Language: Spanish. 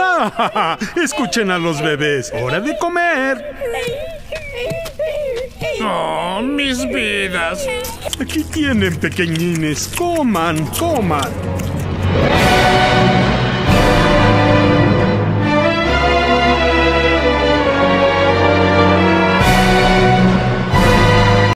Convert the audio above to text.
Ah, escuchen a los bebés. Hora de comer. Oh, mis vidas. Aquí tienen, pequeñines. Coman, coman.